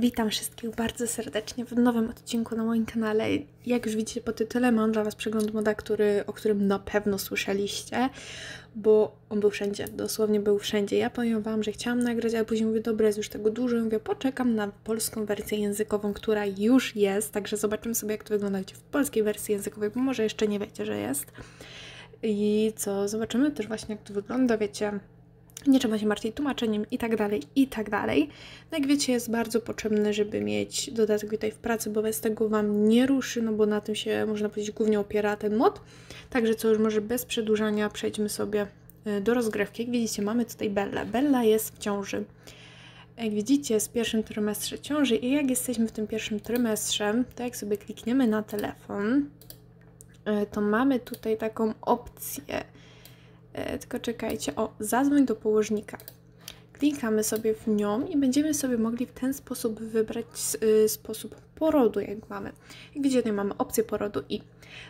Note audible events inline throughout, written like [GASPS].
Witam wszystkich bardzo serdecznie w nowym odcinku na moim kanale. Jak już widzicie po tytule, mam dla Was przegląd moda, który, o którym na pewno słyszeliście, bo on był wszędzie, dosłownie był wszędzie. Ja powiem Wam, że chciałam nagrać, ale później mówię, dobra, jest już tego dużo, I mówię, poczekam na polską wersję językową, która już jest, także zobaczymy sobie, jak to wygląda w polskiej wersji językowej, bo może jeszcze nie wiecie, że jest. I co, zobaczymy też właśnie, jak to wygląda, wiecie nie trzeba się martwić tłumaczeniem i tak dalej, i tak dalej. No jak wiecie, jest bardzo potrzebny, żeby mieć dodatek tutaj w pracy, bo bez tego Wam nie ruszy, no bo na tym się, można powiedzieć, głównie opiera ten mod. Także co już może bez przedłużania przejdźmy sobie y, do rozgrywki. Jak widzicie, mamy tutaj Bella. Bella jest w ciąży. Jak widzicie, jest w pierwszym trymestrze ciąży i jak jesteśmy w tym pierwszym trymestrze, to jak sobie klikniemy na telefon, y, to mamy tutaj taką opcję, E, tylko czekajcie, o, zadzwoń do położnika. Klikamy sobie w nią i będziemy sobie mogli w ten sposób wybrać y, sposób porodu, jak mamy. Jak widzicie, tutaj mamy opcję porodu i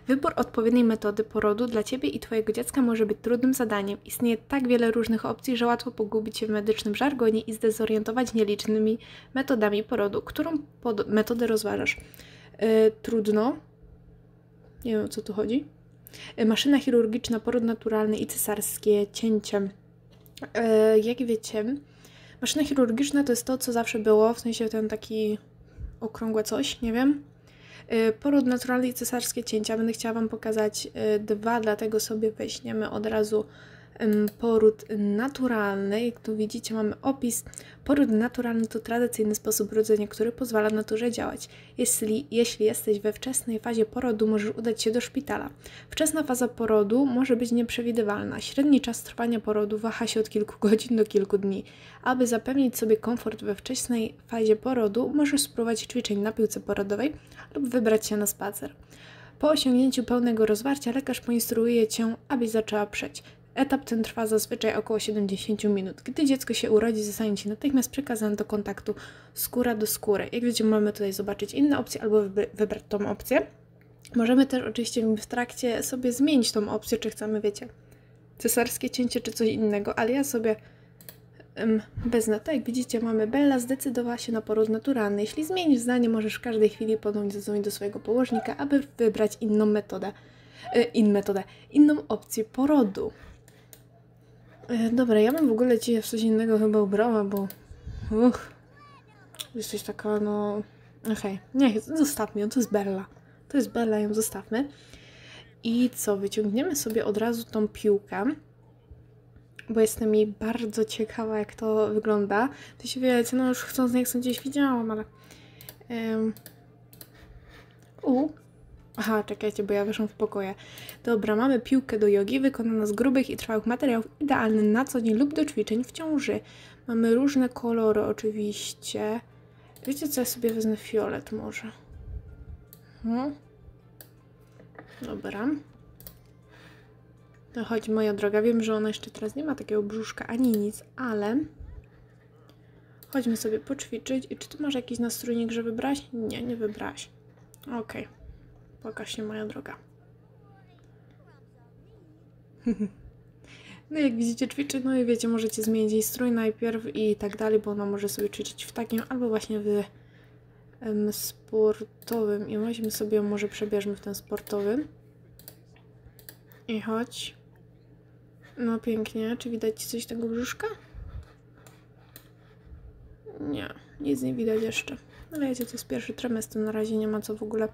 wybór odpowiedniej metody porodu dla Ciebie i Twojego dziecka może być trudnym zadaniem. Istnieje tak wiele różnych opcji, że łatwo pogubić się w medycznym żargonie i zdezorientować nielicznymi metodami porodu. Którą metodę rozważasz? Yy, trudno. Nie wiem, o co tu chodzi. E, maszyna chirurgiczna, poród naturalny i cesarskie cięcie. E, jak wiecie, maszyna chirurgiczna to jest to, co zawsze było, w sensie ten taki okrągłe coś, nie wiem. E, poród naturalny i cesarskie cięcia. Będę chciała Wam pokazać dwa, dlatego sobie weźmiemy od razu poród naturalny. Jak tu widzicie, mamy opis. Poród naturalny to tradycyjny sposób rodzenia, który pozwala naturze działać. Jeśli, jeśli jesteś we wczesnej fazie porodu, możesz udać się do szpitala. Wczesna faza porodu może być nieprzewidywalna. Średni czas trwania porodu waha się od kilku [LAUGHS] godzin do kilku dni. Aby zapewnić sobie komfort we wczesnej fazie porodu, możesz spróbować ćwiczeń na piłce porodowej lub wybrać się na spacer. Po osiągnięciu pełnego rozwarcia lekarz poinstruuje Cię, abyś zaczęła przeć. Etap ten trwa zazwyczaj około 70 minut. Gdy dziecko się urodzi, zostanie Ci natychmiast przekazane do kontaktu skóra do skóry. Jak widzimy, mamy tutaj zobaczyć inne opcje albo wybrać tą opcję. Możemy też oczywiście w trakcie sobie zmienić tą opcję, czy chcemy, wiecie, cesarskie cięcie, czy coś innego, ale ja sobie um, bez tak jak widzicie, mamy Bella zdecydowała się na poród naturalny. Jeśli zmienisz zdanie, możesz w każdej chwili ponownie zadzwonić do swojego położnika, aby wybrać inną metodę, yy, inną metodę, inną opcję porodu. E, dobra, ja bym w ogóle Cię w coś innego chyba ubrała, bo... Uch. Jesteś taka, no... Okej, okay. nie, zostawmy ją, to jest Bella. To jest Bella, ją zostawmy. I co, wyciągniemy sobie od razu tą piłkę, bo jestem jej bardzo ciekawa, jak to wygląda. To się wiecie, no już chcąc nie chcę gdzieś widziałam, ale... Um... U, Aha, czekajcie, bo ja wyszłam w pokoje. Dobra, mamy piłkę do jogi, wykonana z grubych i trwałych materiałów, idealny na co dzień lub do ćwiczeń w ciąży. Mamy różne kolory oczywiście. Wiecie co, ja sobie wezmę fiolet może. Hmm. Dobra. No chodź, moja droga, wiem, że ona jeszcze teraz nie ma takiego brzuszka ani nic, ale... Chodźmy sobie poćwiczyć. I czy ty masz jakiś nastrójnik, że wybrać? Nie, nie wybrałaś. Okej. Okay. Pokaż się moja droga. [LAUGHS] No jak widzicie ćwiczy, no i wiecie, możecie zmienić jej strój najpierw i tak dalej, bo ona może sobie ćwiczyć w takim albo właśnie w um, sportowym. I weźmy sobie, może przebierzmy w ten sportowym. I chodź. No pięknie. Czy widać coś tego brzuszka? Nie, nic nie widać jeszcze. Ale wiecie, to jest pierwszy trymestr, na razie nie ma co w ogóle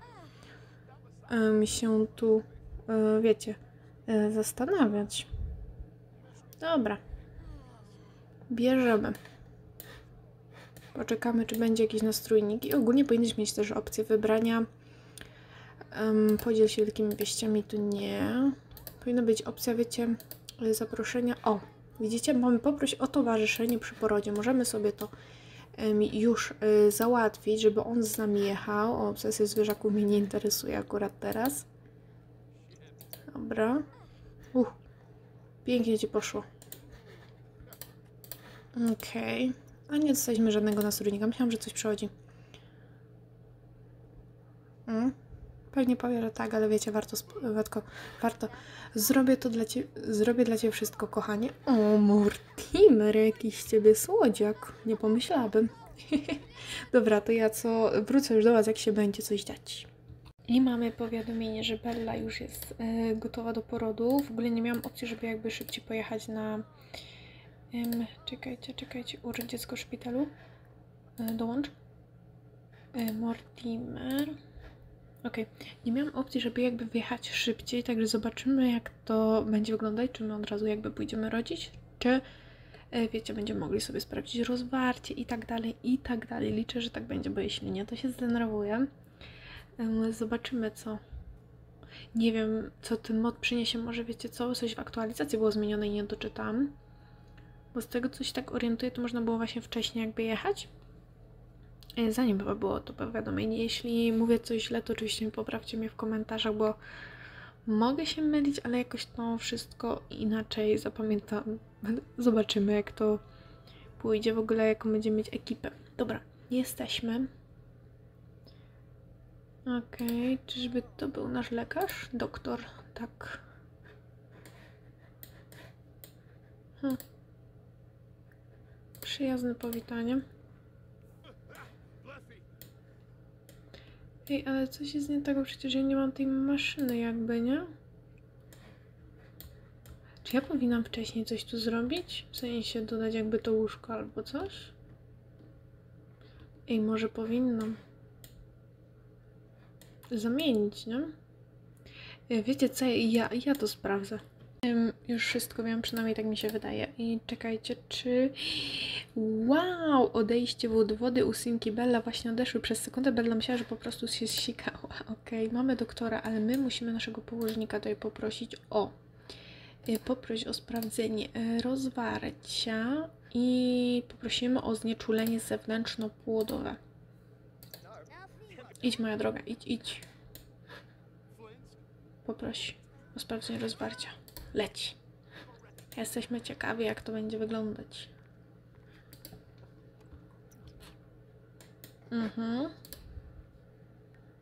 mi się tu, e, wiecie, e, zastanawiać. Dobra. Bierzemy. Poczekamy, czy będzie jakiś nastrójnik. I ogólnie powinniśmy mieć też opcję wybrania. Um, podziel się wielkimi wieściami, tu nie. Powinna być opcja, wiecie, zaproszenia. O, widzicie, mamy poprosić o towarzyszenie przy porodzie. Możemy sobie to już y, załatwić, żeby on z nami jechał. O, obsesja zwierzaków mnie nie interesuje akurat teraz. Dobra. Uch, pięknie ci poszło. Okej. Okay. A nie dostaliśmy żadnego nastrójnika. Myślałam, że coś przechodzi. Hmm? Pewnie powie, że tak, ale wiecie, warto, warto, warto. Zrobię to dla ciebie, zrobię dla ciebie wszystko, kochanie. O, Mortimer, jakiś ciebie słodziak. Nie pomyślałabym. [LAUGHS] Dobra, to ja co wrócę już do Was, jak się będzie coś dziać. I mamy powiadomienie, że Bella już jest e, gotowa do porodu. W ogóle nie miałam opcji, żeby jakby szybciej pojechać na. em, czekajcie, czekajcie, użyć dziecko w szpitalu. E, dołącz. E, Mortimer. Okej, nie miałam opcji, żeby jakby wyjechać szybciej, także zobaczymy jak to będzie wyglądać, czy my od razu jakby pójdziemy rodzić, czy e, wiecie, będziemy mogli sobie sprawdzić rozwarcie i tak dalej, i tak dalej. Liczę, że tak będzie, bo jeśli nie, to się zdenerwuję. Zobaczymy co. Nie wiem, co ten mod przyniesie. Może wiecie co? Coś w aktualizacji było zmienione i nie doczytałam. Bo z tego, co się tak orientuję, to można było właśnie wcześniej jakby jechać. E, Zanim chyba było to powiadomienie. Jeśli mówię coś źle, to oczywiście poprawcie mnie w komentarzach, bo mogę się mylić, ale jakoś to wszystko inaczej zapamiętam. [LAUGHS] Zobaczymy, jak to pójdzie w ogóle, jaką będziemy mieć ekipę. Dobra, jesteśmy. Okej, czyżby to był nasz lekarz? Doktor, tak. Hm. Przyjazne powitanie. Ej, ale coś jest nie tego, przecież ja nie mam tej maszyny jakby, nie? Czy ja powinnam wcześniej coś tu zrobić? W sensie dodać jakby to łóżko albo coś? Ej, może powinnam zamienić, nie? E, Wiecie co, ja, ja to sprawdzę. Już wszystko wiem, przynajmniej tak mi się wydaje. I czekajcie, czy... Wow! Odejście wody u Simki Bella właśnie odeszły. Przez sekundę Bella myślała, że po prostu się zsikała. [LAUGHS] Okej, mamy doktora, ale my musimy naszego położnika tutaj poprosić o... e, Poproś o sprawdzenie e, rozwarcia i poprosimy o znieczulenie zewnętrzno-płodowe. Idź, moja droga, idź, idź. Poproś o sprawdzenie rozwarcia. Leć. Jesteśmy ciekawi, jak to będzie wyglądać. Mhm.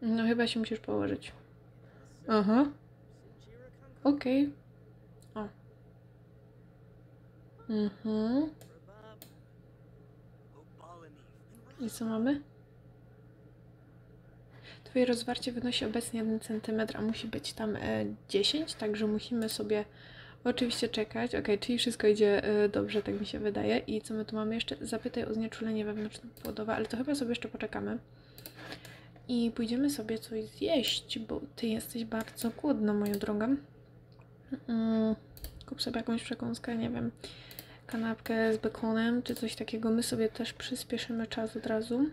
No chyba się musisz położyć. Aha. Okej. O. Mhm. I co mamy? Twoje rozwarcie wynosi obecnie 1 cm, a musi być tam e, 10, także musimy sobie oczywiście czekać. Ok, czyli wszystko idzie e, dobrze, tak mi się wydaje. I co my tu mamy jeszcze? Zapytaj o znieczulenie wewnętrzno-płodowe, ale to chyba sobie jeszcze poczekamy. I pójdziemy sobie coś zjeść, bo ty jesteś bardzo głodna, moją drogą. Kup sobie jakąś przekąskę, nie wiem, kanapkę z bekonem, czy coś takiego. My sobie też przyspieszymy czas od razu.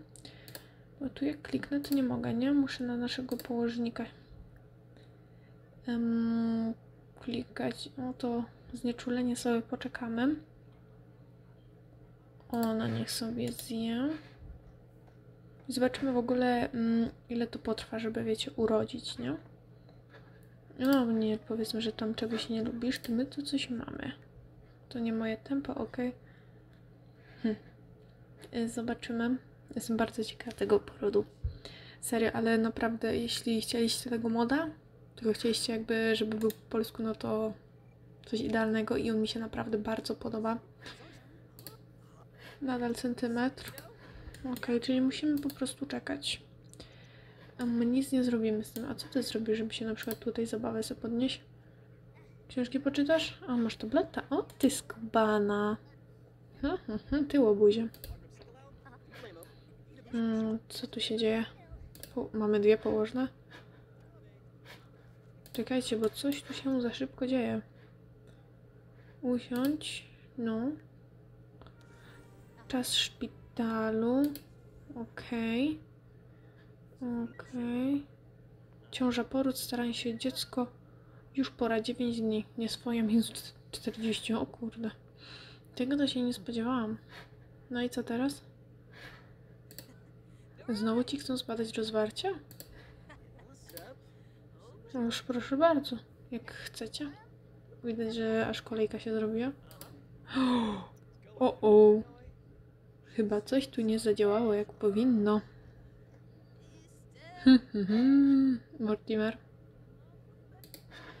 Bo tu jak kliknę, to nie mogę, nie? Muszę na naszego położnika em, klikać. No to znieczulenie sobie poczekamy. Ona niech sobie zje. Zobaczymy w ogóle, mm, ile to potrwa, żeby, wiecie, urodzić, nie? No, nie powiedzmy, że tam czegoś nie lubisz, to my tu coś mamy. To nie moje tempo, ok. Hm. Y, Zobaczymy. Jestem bardzo ciekawa tego porodu. Serio, ale naprawdę, jeśli chcieliście tego moda, tylko chcieliście jakby, żeby był po polsku, no to coś idealnego i on mi się naprawdę bardzo podoba. Nadal centymetr. Ok, czyli musimy po prostu czekać. A my nic nie zrobimy z tym. A co ty zrobisz, żeby się na przykład tutaj zabawę sobie podnieść? Książki poczytasz? A, masz tableta? O, ty skubana. Ty łobuzie. Mm, co tu się dzieje? Mamy dwie położne? Czekajcie, bo coś tu się za szybko dzieje. Usiądź. No. Czas szpitalu. Okej. Okej. Ciąża poród, staranie się dziecko. Już pora 9 dni. Nie swoje minus 40. O kurde. Tego to się nie spodziewałam. No i co teraz? Znowu ci chcą spadać rozwarcia? No już proszę bardzo, jak chcecie. Widać, że aż kolejka się zrobiła. [GASPS] O, o. Chyba coś tu nie zadziałało jak powinno. [LAUGHS] Mortimer.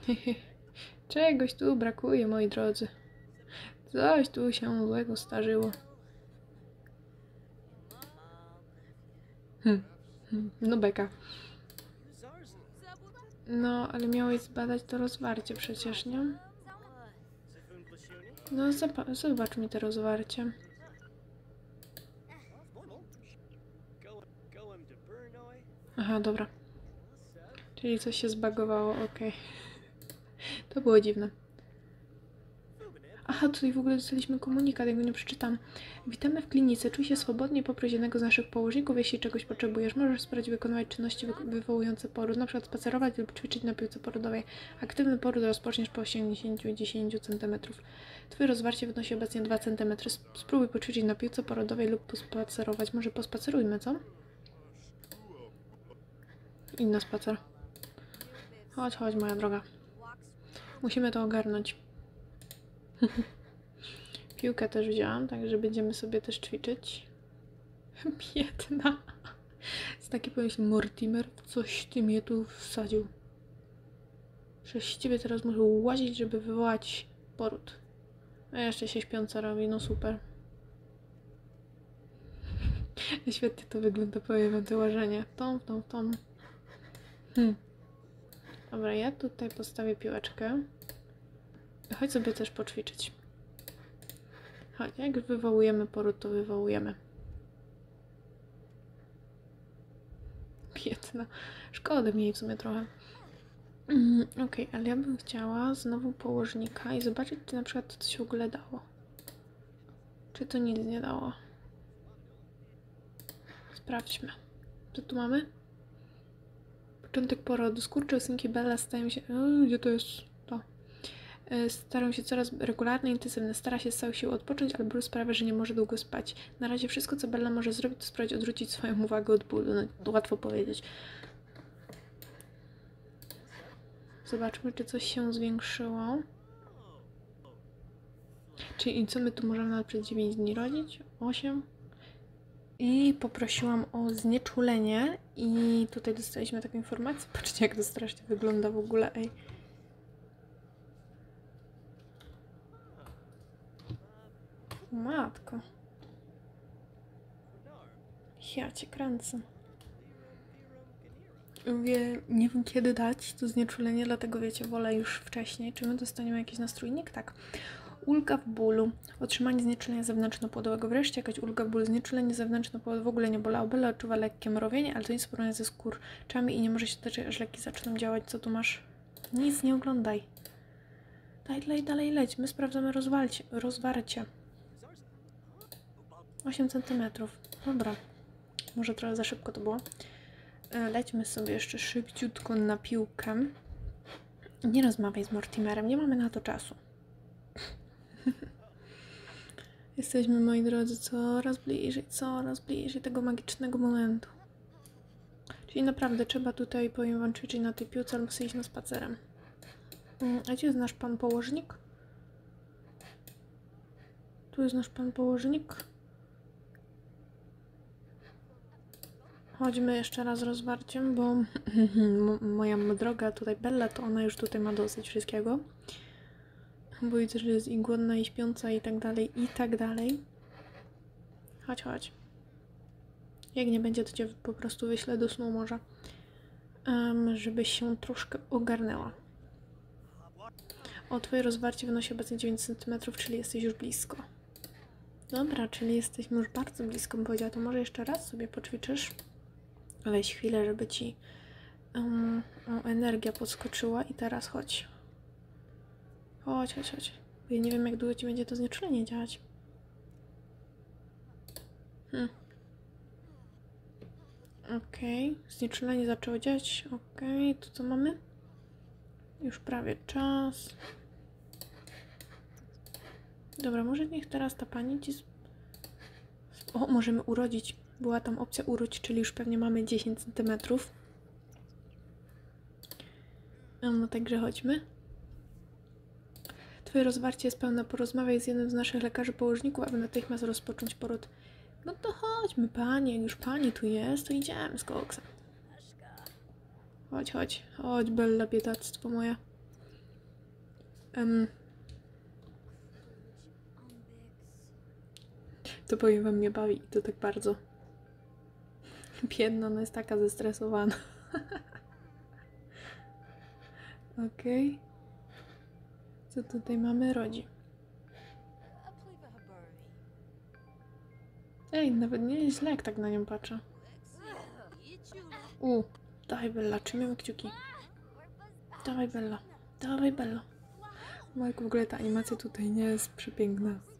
[LAUGHS] Czegoś tu brakuje, moi drodzy. Coś tu się złego starzyło. Hmm. No beka. No, ale miałeś zbadać to rozwarcie przecież, nie? No, zoba- zobacz mi to rozwarcie. Aha, dobra. Czyli coś się zbagowało, okej. [LAUGHS] To było dziwne. Aha, tutaj w ogóle dostaliśmy komunikat, ja go nie przeczytam. Witamy w klinice. Czuj się swobodnie, poproś jednego z naszych położników, jeśli czegoś potrzebujesz. Możesz spróbować wykonywać czynności wy- wywołujące poród, przykład spacerować lub ćwiczyć na piłce porodowej. Aktywny poród rozpoczniesz po osiągnięciu 10 cm. Twoje rozwarcie wynosi obecnie 2 cm. Spróbuj poćwiczyć na piłce porodowej lub pospacerować. Może pospacerujmy, co? Inny spacer. Chodź, chodź, moja droga. Musimy to ogarnąć. [LAUGHS] Piłkę też wzięłam, także będziemy sobie też ćwiczyć. [LAUGHS] Biedna. Jest taki pomyśl, Mortimer, coś ty mnie tu wsadził. Przez ciebie teraz muszę łazić, żeby wywołać poród. A jeszcze się śpiąca robi, no super. [LAUGHS] Świetnie to wygląda, powiem wam to łażenie. Tom, tom, tom. Hmm. Dobra, ja tutaj postawię piłeczkę. Chodź sobie też poćwiczyć. Chodź, jak wywołujemy poród, to wywołujemy. Biedna. Szkoda mi jej w sumie trochę. Mm, Okej, ale ja bym chciała znowu położnika i zobaczyć, czy na przykład to coś w ogóle dało. Czy to nic nie dało. Sprawdźmy. Co tu mamy? Początek porodu. Skurcze osynki Bella stają się... O, gdzie to jest? E, Starają się coraz regularne, intensywne. Stara się z całych sił odpocząć, ale ból sprawia, że nie może długo spać. Na razie wszystko, co Bella może zrobić, to spróbować odwrócić swoją uwagę od bólu. No, łatwo powiedzieć. Zobaczmy, czy coś się zwiększyło. Czyli co my tu możemy nawet przez 9 dni rodzić? 8? I poprosiłam o znieczulenie i tutaj dostaliśmy taką informację. Patrzcie, jak to strasznie wygląda w ogóle, ej. Matko. Ja cię kręcę. Mówię, nie wiem kiedy dać to znieczulenie, dlatego wiecie, wolę już wcześniej. Czy my dostaniemy jakiś nastrójnik? Tak. Ulga w bólu, otrzymanie znieczulenia zewnętrzno-płodowego. Wreszcie jakaś ulga w bólu, znieczulenie zewnętrzno-płodowe w ogóle nie bolało. Bela odczuwa lekkie mrowienie, ale to nic wspólnego ze skurczami i nie może się doczekać, aż leki zaczną działać. Co tu masz? Nic, nie oglądaj. Daj, dalej, dalej leć. My sprawdzamy rozwalcie, rozwarcie. 8 cm. Dobra. Może trochę za szybko to było. E, Lećmy sobie jeszcze szybciutko na piłkę. Nie rozmawiaj z Mortimerem, nie mamy na to czasu. [LAUGHS] Jesteśmy, moi drodzy, coraz bliżej, coraz bliżej tego magicznego momentu. Czyli naprawdę trzeba tutaj, powiem wam, ćwiczyć na tej piłce albo iść na spacerem. Mm, A gdzie jest nasz pan położnik? Tu jest nasz pan położnik. Chodźmy jeszcze raz rozwarciem, bo [CLEARS THROAT] moja droga tutaj Bella, to ona już tutaj ma dosyć wszystkiego. Bo widzę, że jest i głodna, i śpiąca, i tak dalej, i tak dalej. Chodź, chodź. Jak nie będzie, to cię po prostu wyślę do snu może. Em, żebyś się troszkę ogarnęła. O, twoje rozwarcie wynosi obecnie 9 cm, czyli jesteś już blisko. Dobra, czyli jesteśmy już bardzo blisko, bym powiedziała. To może jeszcze raz sobie poćwiczysz. Weź chwilę, żeby ci um, energia podskoczyła i teraz chodź. Chodź, chodź, chodź. Ja nie wiem, jak długo ci będzie to znieczulenie działać. Hmm. Okej, znieczulenie zaczęło działać. Okej, to co mamy? Już prawie czas. Dobra, może niech teraz ta pani ci... O, możemy urodzić. Była tam opcja urodź, czyli już pewnie mamy 10 cm. No także chodźmy. Twoje rozwarcie jest pełne. Porozmawiaj z jednym z naszych lekarzy położników, aby natychmiast rozpocząć poród. No to chodźmy, panie. Już pani tu jest, to idziemy z koksem. Chodź, chodź. Chodź, Bella, biedactwo moje. Em, to powiem wam, mnie bawi i to tak bardzo. Biedna, no jest taka zestresowana. Okej. Co tutaj mamy? Rodzi. Ej, nawet nie jest źle, jak tak na nią patrzę. U, dawaj Bella, trzymiemy kciuki. Dawaj Bella, dawaj Bella. Majku, w ogóle ta animacja tutaj nie jest przepiękna.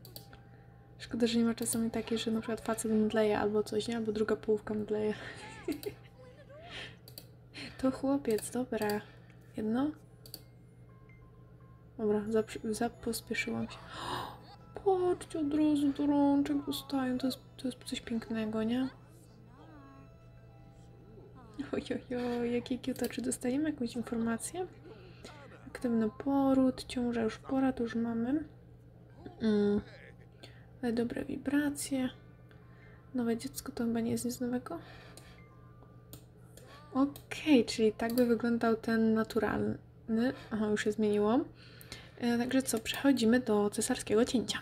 Szkoda, że nie ma czasami takiej, że na przykład facet mdleje albo coś, nie? Albo druga połówka mdleje. [LAUGHS] to chłopiec, dobra. Jedno? Dobra, zapospieszyłam się. [GASPS] Patrzcie, od razu do rączek dostają. To jest, to jest coś pięknego, nie? Ojojo, jakie cute. Czy dostajemy jakąś informację? Aktywny poród, ciąża już pora, to już mamy. Mm. Ale dobre wibracje. Nowe dziecko to chyba nie jest nic nowego. Okej, czyli tak by wyglądał ten naturalny. Aha, już się zmieniło. E, Także co, przechodzimy do cesarskiego cięcia.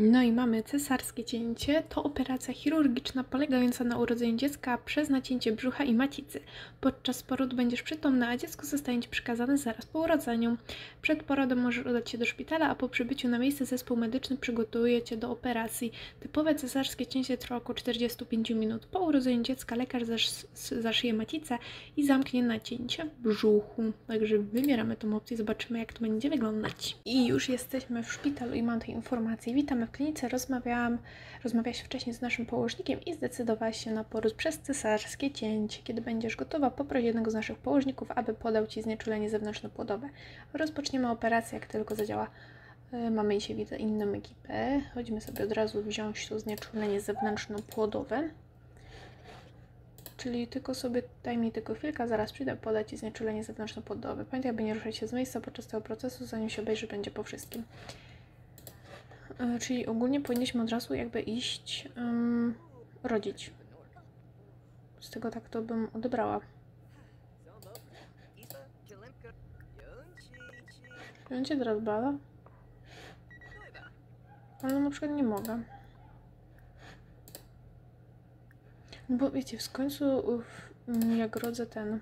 No i mamy cesarskie cięcie. To operacja chirurgiczna polegająca na urodzeniu dziecka przez nacięcie brzucha i macicy. Podczas porodu będziesz przytomna, a dziecko zostanie Ci przekazane zaraz po urodzeniu. Przed porodem możesz udać się do szpitala, a po przybyciu na miejsce zespół medyczny przygotuje Cię do operacji. Typowe cesarskie cięcie trwa około 45 minut. Po urodzeniu dziecka lekarz zasz, zaszyje macicę i zamknie nacięcie brzuchu. Także wybieramy tą opcję, zobaczymy jak to będzie wyglądać. I już jesteśmy w szpitalu i mam te informacje. Witamy klinice. Rozmawiałam, rozmawiałaś wcześniej z naszym położnikiem i zdecydowałaś się na poród przez cesarskie cięcie. Kiedy będziesz gotowa, poproś jednego z naszych położników, aby podał Ci znieczulenie zewnętrznopłodowe. Rozpoczniemy operację, jak tylko zadziała. E, Mamy dzisiaj, widzę, inną ekipę. Chodźmy sobie od razu wziąć to znieczulenie zewnętrznopłodowe. Czyli tylko sobie, daj mi tylko chwilkę, zaraz przyjdę podać Ci znieczulenie zewnętrznopłodowe. Pamiętaj, aby nie ruszać się z miejsca podczas tego procesu, zanim się obejrzy, będzie po wszystkim. E, Czyli ogólnie powinniśmy od razu jakby iść ym, rodzić. Z tego tak to bym odebrała. Ja cię teraz bada? Ale na przykład nie mogę. Bo wiecie, w końcu w, jak rodzę ten...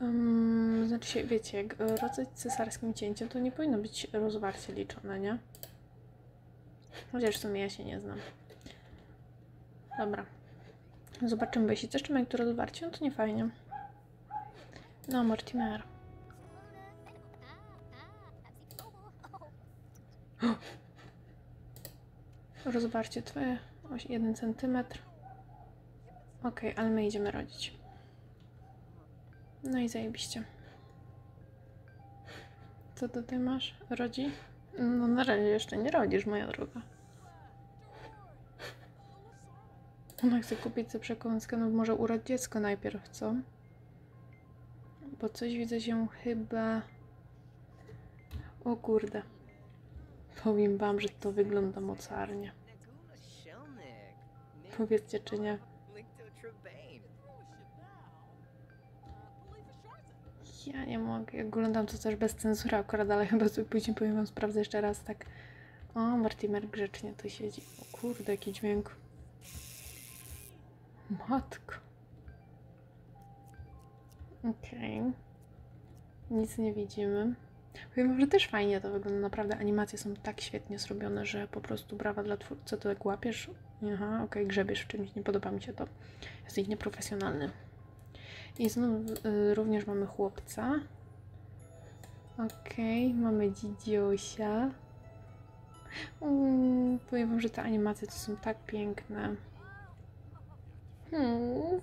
Um, znaczy wiecie, jak e, rodzę cesarskim cięciem, to nie powinno być rozwarcie liczone, nie? Chociaż w sumie ja się nie znam. Dobra. Zobaczymy, bo jeśli też mamy to rozwarcie, no to nie fajnie. No, Mortimer. [GASPS] Rozwarcie twoje 1 cm. Ok, ale my idziemy rodzić. No i zajebiście. Co tutaj masz? Rodzi? No na razie jeszcze nie rodzisz, moja droga. Ona chce kupić sobie przekąskę, no może urodź dziecko najpierw, co? Bo coś widzę się chyba... O kurde. Powiem wam, że to wygląda mocarnie. Powiedzcie, czy nie. Ja nie mogę. Jak oglądam to też bez cenzury akurat, ale chyba sobie później powiem wam, sprawdzę jeszcze raz tak. O, Mortimer grzecznie tu siedzi. O kurde, jaki dźwięk. Matko. Okej. Nic nie widzimy. Powiem że też fajnie to wygląda. Naprawdę animacje są tak świetnie zrobione, że po prostu brawa dla twórcy. To tak łapiesz? Aha, okej, grzebiesz w czymś. Nie podoba mi się to. Jesteś nieprofesjonalny. I znów y, również mamy chłopca. Okej, mamy dzidziosia. Mm, powiem wam, że te animacje to są tak piękne. Hmm.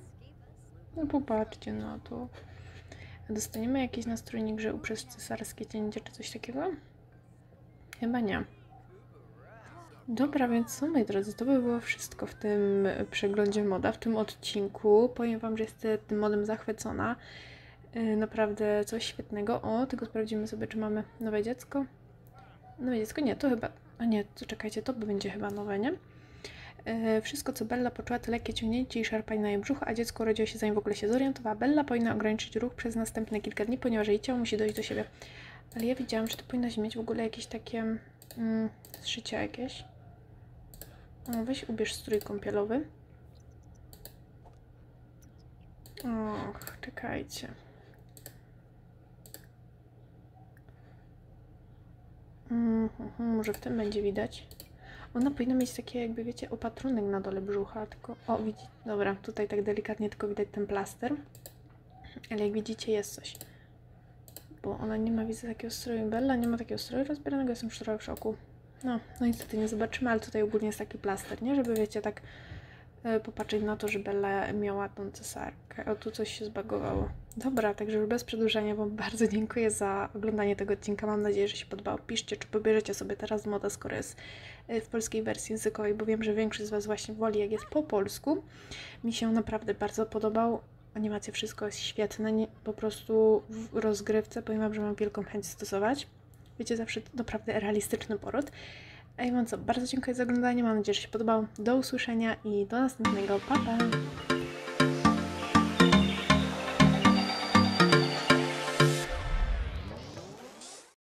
No popatrzcie na to. Dostaniemy jakiś nastrojnik, że uprzez cesarskie cięcie czy coś takiego? Chyba nie. Dobra, więc co moi drodzy, to by było wszystko w tym przeglądzie moda, w tym odcinku. Powiem wam, że jestem tym modem zachwycona. Yy, Naprawdę coś świetnego. O, tylko sprawdzimy sobie, czy mamy nowe dziecko. Nowe dziecko? Nie, to chyba... A nie, to czekajcie, to będzie chyba nowe, nie? Yy, Wszystko, co Bella poczuła, to lekkie ciągnięcie i szarpanie na jej brzuchu, a dziecko urodziło się zanim w ogóle się zorientowała. Bella powinna ograniczyć ruch przez następne kilka dni, ponieważ jej ciało musi dojść do siebie. Ale ja widziałam, że ty powinnaś mieć w ogóle jakieś takie mm, zszycia jakieś. O, weź ubierz strój kąpielowy. Och, czekajcie. Mhm, może w tym będzie widać. Ona powinna mieć takie jakby, wiecie, opatrunek na dole brzucha, tylko... O, widzicie, dobra, tutaj tak delikatnie tylko widać ten plaster. Ale jak widzicie jest coś. Bo ona nie ma, widzę, takiego stroju. Bella nie ma takiego stroju rozbieranego, jestem w szoku. No, no niestety nie zobaczymy, ale tutaj ogólnie jest taki plaster, nie? Żeby, wiecie, tak e, popatrzeć na to, że Bella miała tą cesarkę. O, tu coś się zbagowało. Dobra, także już bez przedłużania Wam bardzo [LAUGHS] dziękuję za oglądanie tego odcinka. Mam nadzieję, że się podobało. Piszcie, czy pobierzecie sobie teraz modę, skoro jest e, w polskiej wersji językowej, bo wiem, że większość z Was właśnie woli, jak jest po polsku. Mi się naprawdę bardzo podobał. Animacja, wszystko jest świetne. Nie, po prostu w rozgrywce powiem Wam, że mam wielką chęć stosować. Wiecie, zawsze naprawdę realistyczny poród. A ja co, bardzo dziękuję za oglądanie. Mam nadzieję, że się podobało. Do usłyszenia i do następnego. Pa, pa!